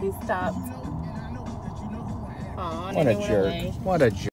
He stopped. Aw, What a jerk. What a jerk.